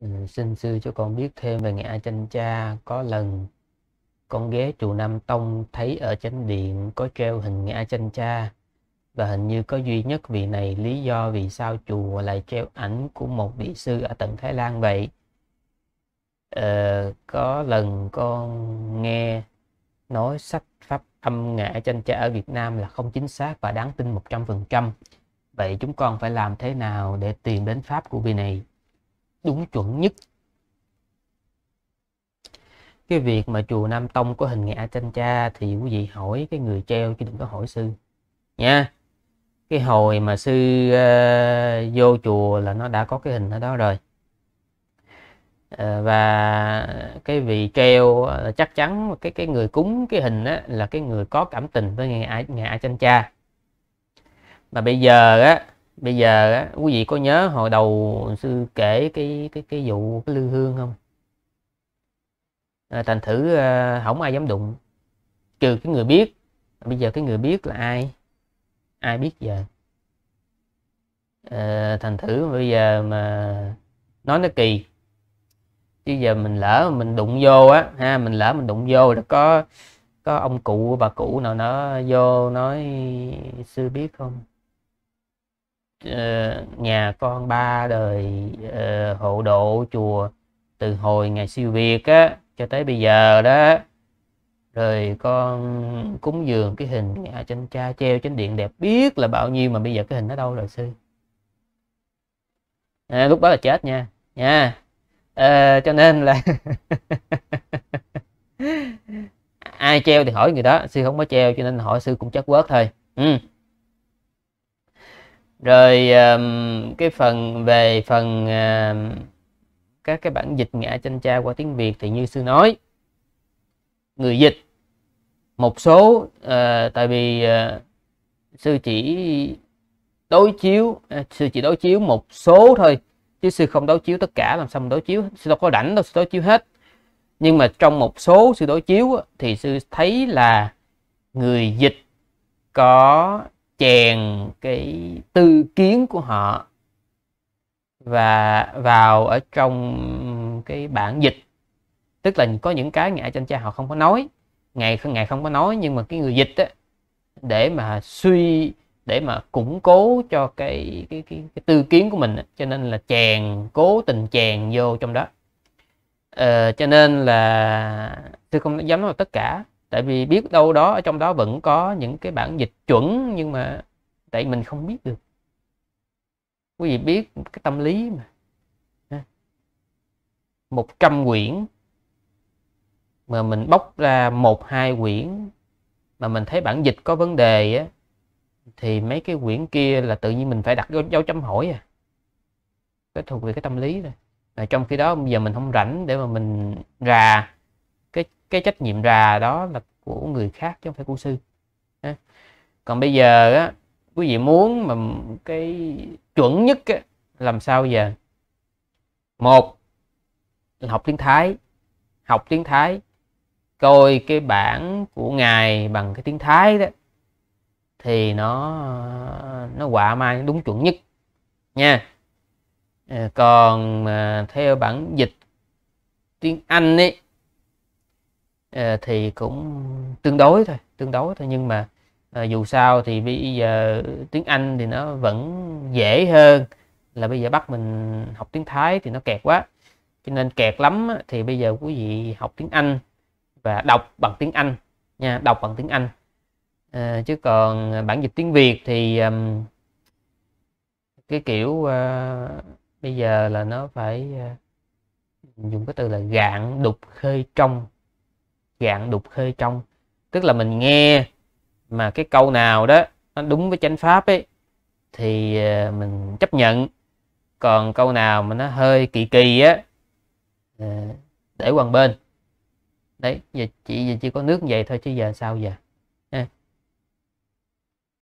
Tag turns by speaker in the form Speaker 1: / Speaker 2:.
Speaker 1: Ừ, xin sư cho con biết thêm về ngã Chanh Cha. Có lần con ghé chùa Nam Tông thấy ở chánh điện có treo hình ngã Chanh Cha và hình như có duy nhất vị này lý do vì sao chùa lại treo ảnh của một vị sư ở tận Thái Lan vậy. Ờ, có lần con nghe nói sách pháp âm ngã Chanh Cha ở Việt Nam là không chính xác và đáng tin 100%. Vậy chúng con phải làm thế nào để tìm đến pháp của vị này? Đúng chuẩn nhất. Cái việc mà chùa Nam Tông có hình ngã tranh cha thì quý vị hỏi cái người treo chứ đừng có hỏi sư. Nha. Cái hồi mà sư uh, vô chùa là nó đã có cái hình ở đó rồi. Uh, và cái vị treo uh, chắc chắn cái cái người cúng cái hình á, là cái người có cảm tình với ngài ngài tranh cha mà bây giờ á bây giờ á, quý vị có nhớ hồi đầu sư kể cái cái cái vụ cái lư hương không? À, thành thử ờ, à, không ai dám đụng. Trừ cái người biết. Bây giờ cái người biết là ai? Ai biết giờ? À, thành thử bây giờ mà nói nó kỳ. Chứ giờ mình lỡ mình đụng vô á ha mình lỡ mình đụng vô là có có ông cụ bà cụ nào nó vô nói sư biết không? Uh, nhà con ba đời uh, hộ độ chùa từ hồi ngày siêu việt á cho tới bây giờ đó. Rồi con cúng dường cái hình ngã trên cha treo trên điện đẹp biết là bao nhiêu mà bây giờ cái hình nó đâu rồi sư? À, lúc đó là chết nha. Nha. À, cho nên là ai treo thì hỏi người đó sư không có treo cho nên hỏi sư cũng chắc quớt thôi. Ừ rồi um, cái phần về phần uh, các cái bản dịch ngã chân cha qua tiếng Việt thì như sư nói người dịch một số uh, tại vì uh, sư chỉ đối chiếu uh, sư chỉ đối chiếu một số thôi chứ sư không đối chiếu tất cả làm sao mà đối chiếu sư đâu có rảnh đâu sư đối chiếu hết. Nhưng mà trong một số sư đối chiếu thì sư thấy là người dịch có chèn cái tư kiến của họ và vào ở trong cái bản dịch. Tức là có những cái ngài trên cha họ không có nói ngày không ngày không có nói nhưng mà cái người dịch á để mà suy để mà củng cố cho cái cái cái, cái tư kiến của mình cho nên là chèn cố tình chèn vô trong đó. Ờ, cho nên là tôi không dám nói tất cả tại vì biết đâu đó ở trong đó vẫn có những cái bản dịch chuẩn nhưng mà tại mình không biết được. Quý vị biết cái tâm lý mà một trăm quyển mà mình bóc ra một hai quyển mà mình thấy bản dịch có vấn đề á thì mấy cái quyển kia là tự nhiên mình phải đặt dấu, dấu chấm hỏi à. Cái thuộc về cái tâm lý rồi trong khi đó bây giờ mình không rảnh để mà mình rà cái trách nhiệm rà đó là của người khác chứ không phải của sư. Còn bây giờ á quý vị muốn mà cái chuẩn nhất á, làm sao giờ? Một là học tiếng thái học tiếng thái coi cái bản của ngài bằng cái tiếng thái đó thì nó nó quả mai đúng chuẩn nhất nha. Ờ, còn mà theo bản dịch tiếng anh ấy Ờ, thì cũng tương đối thôi tương đối thôi. Nhưng mà à, dù sao thì bây giờ tiếng Anh thì nó vẫn dễ hơn. Là bây giờ bắt mình học tiếng Thái thì nó kẹt quá. Cho nên kẹt lắm thì bây giờ quý vị học tiếng Anh và đọc bằng tiếng Anh nha đọc bằng tiếng Anh. À, chứ còn bản dịch tiếng Việt thì um, cái kiểu uh, bây giờ là nó phải uh, dùng cái từ là gạn đục khơi trong gạn đục khơi trong. Tức là mình nghe mà cái câu nào đó nó đúng với chánh pháp ấy, thì ờ, mình chấp nhận. Còn câu nào mà nó hơi kỳ kỳ á ờ, để qua bên. Đấy, giờ chỉ giờ chỉ có nước vậy thôi chứ giờ sao giờ?